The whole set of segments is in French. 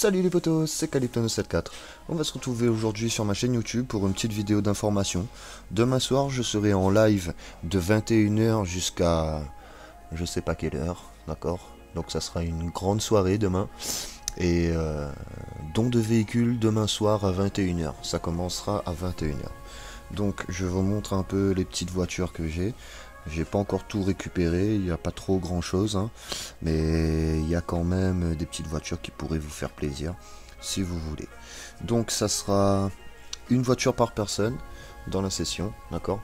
Salut les potos, c'est Calypto974. On va se retrouver aujourd'hui sur ma chaîne YouTube pour une petite vidéo d'information. Demain soir, je serai en live de 21h jusqu'à je sais pas quelle heure, d'accord? Donc ça sera une grande soirée demain. Et euh, don de véhicule demain soir à 21h. Ça commencera à 21h. Donc je vous montre un peu les petites voitures que j'ai. J'ai pas encore tout récupéré, il n'y a pas trop grand chose, hein. mais il y a quand même des petites voitures qui pourraient vous faire plaisir si vous voulez. Donc ça sera une voiture par personne dans la session, d'accord?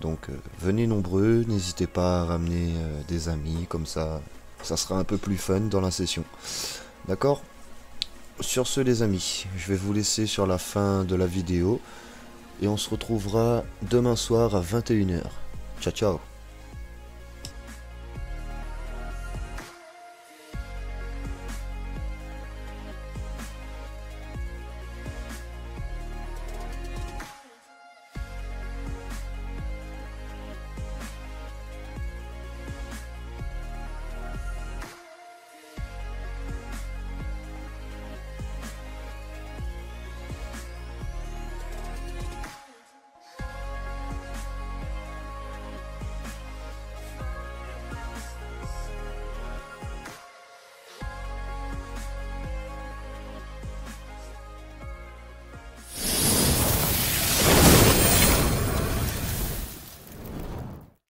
Donc euh, venez nombreux, n'hésitez pas à ramener euh, des amis, comme ça, ça sera un peu plus fun dans la session. D'accord? Sur ce les amis, je vais vous laisser sur la fin de la vidéo et on se retrouvera demain soir à 21h. Ciao ciao